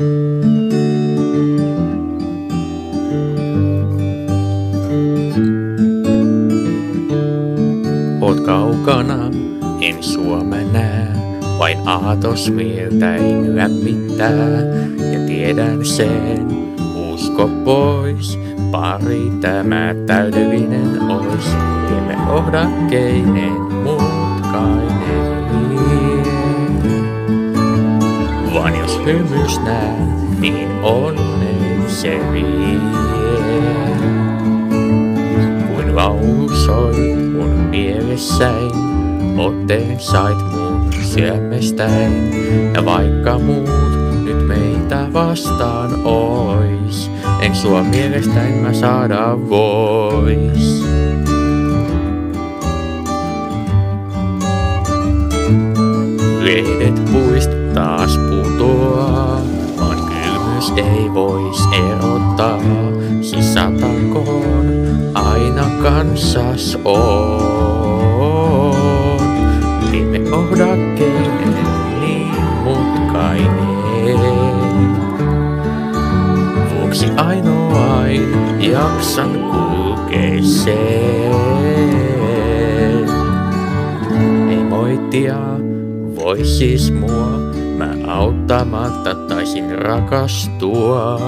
Oot kaukana, en sua mä näe, vain aatos mieltäin lämmittää. Ja tiedän sen, usko pois, pari tämä täydellinen ois. Tiemme ohdakkeinen, mutkainen Vaan jos hymys näen, niin onnen se vie. Kuin laulu soi mun mielessäin, otteen sait mun sydämestäin. Ja vaikka muut nyt meitä vastaan ois, en sua mielestäin mä saada vois. Ei vois erottaa. Satakoon aina kanssas on. Viime ohdakkeinen niin mutkainen. Vuoksi ainoain jaksan kulkea sen. Ei moittia, voi siis mua, mä auttamatta taisin rakastua.